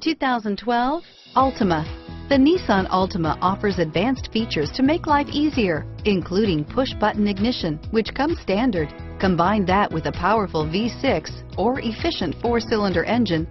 2012 Altima. The Nissan Altima offers advanced features to make life easier, including push-button ignition, which comes standard. Combine that with a powerful V6 or efficient four-cylinder engine,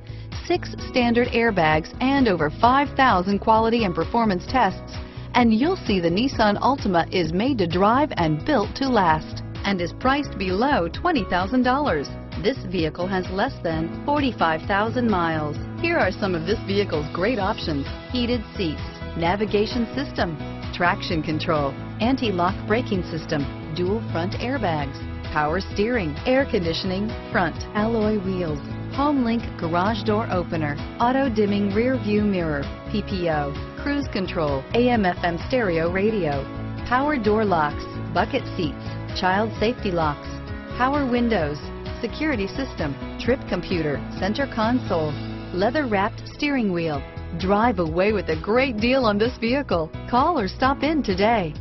six standard airbags, and over 5,000 quality and performance tests, and you'll see the Nissan Altima is made to drive and built to last and is priced below $20,000. This vehicle has less than 45,000 miles. Here are some of this vehicle's great options. Heated seats, navigation system, traction control, anti-lock braking system, dual front airbags, power steering, air conditioning, front alloy wheels, HomeLink garage door opener, auto dimming rear view mirror, PPO, cruise control, AM FM stereo radio, power door locks, bucket seats, child safety locks, power windows, security system, trip computer, center console, leather wrapped steering wheel. Drive away with a great deal on this vehicle. Call or stop in today.